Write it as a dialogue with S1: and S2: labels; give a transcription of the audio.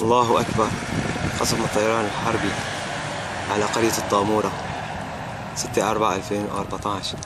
S1: الله أكبر. قصف الطيران الحربي على قرية الطامورة. 6 4 2014